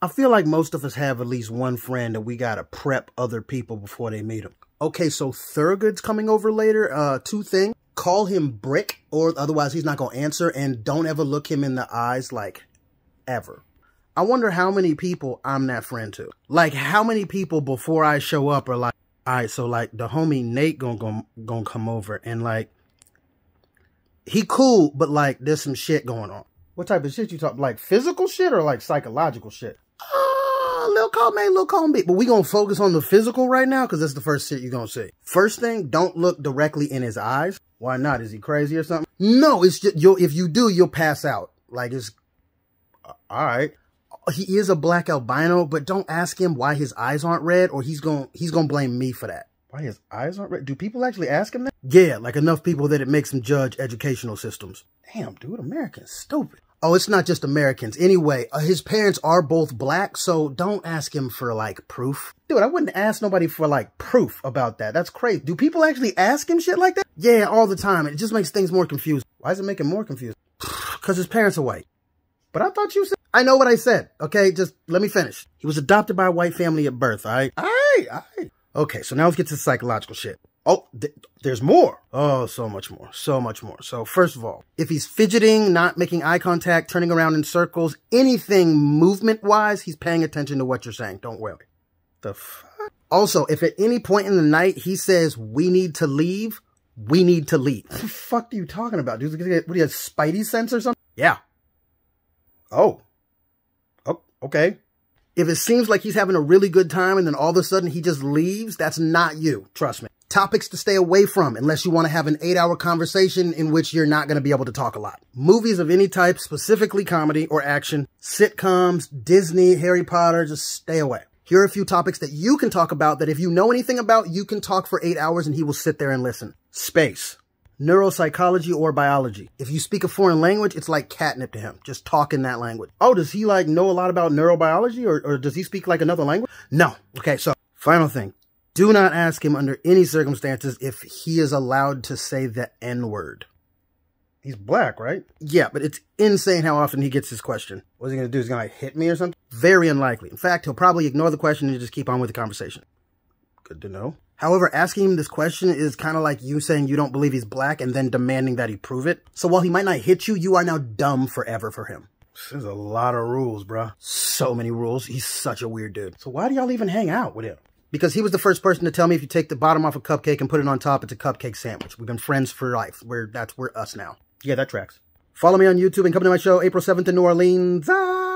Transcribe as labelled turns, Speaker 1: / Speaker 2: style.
Speaker 1: I feel like most of us have at least one friend that we gotta prep other people before they meet him. Okay, so Thurgood's coming over later. Uh, two things. Call him Brick, or otherwise he's not gonna answer, and don't ever look him in the eyes, like, ever. I wonder how many people I'm that friend to. Like, how many people before I show up are like, all right, so like the homie Nate gonna, gonna come over and like, he cool, but like there's some shit going on. What type of shit you talk? Like physical shit or like psychological shit? Uh, little little column B. But we gonna focus on the physical right now because that's the first shit you're gonna see. First thing, don't look directly in his eyes. Why not? Is he crazy or something? No, it's just you'll if you do, you'll pass out. Like it's uh, all right. He is a black albino, but don't ask him why his eyes aren't red, or he's gonna he's gonna blame me for that. Why his eyes aren't red? Do people actually ask him that? Yeah, like enough people that it makes him judge educational systems. Damn, dude, Americans stupid. Oh, it's not just Americans. Anyway, uh, his parents are both black, so don't ask him for, like, proof. Dude, I wouldn't ask nobody for, like, proof about that. That's crazy. Do people actually ask him shit like that? Yeah, all the time. It just makes things more confusing. Why does it make it more confusing? Because his parents are white. But I thought you said... I know what I said, okay? Just let me finish. He was adopted by a white family at birth, all right? All right, all right. Okay, so now let's get to the psychological shit. Oh, th there's more. Oh, so much more. So much more. So first of all, if he's fidgeting, not making eye contact, turning around in circles, anything movement-wise, he's paying attention to what you're saying. Don't worry. The fuck? Also, if at any point in the night he says, we need to leave, we need to leave. What the fuck are you talking about? Dude, what do you have, spidey sense or something? Yeah. Oh. Oh, okay. If it seems like he's having a really good time and then all of a sudden he just leaves, that's not you. Trust me topics to stay away from unless you want to have an eight hour conversation in which you're not going to be able to talk a lot. Movies of any type, specifically comedy or action, sitcoms, Disney, Harry Potter, just stay away. Here are a few topics that you can talk about that if you know anything about, you can talk for eight hours and he will sit there and listen. Space. Neuropsychology or biology. If you speak a foreign language, it's like catnip to him. Just talk in that language. Oh, does he like know a lot about neurobiology or, or does he speak like another language? No. Okay, so final thing. Do not ask him under any circumstances if he is allowed to say the N-word. He's black, right? Yeah, but it's insane how often he gets this question. What's he going to do? He's going to like, hit me or something? Very unlikely. In fact, he'll probably ignore the question and just keep on with the conversation. Good to know. However, asking him this question is kind of like you saying you don't believe he's black and then demanding that he prove it. So while he might not hit you, you are now dumb forever for him. There's a lot of rules, bruh. So many rules. He's such a weird dude. So why do y'all even hang out with him? Because he was the first person to tell me if you take the bottom off a cupcake and put it on top, it's a cupcake sandwich. We've been friends for life. We're that's we're us now. Yeah, that tracks. Follow me on YouTube and come to my show April 7th in New Orleans. Ah!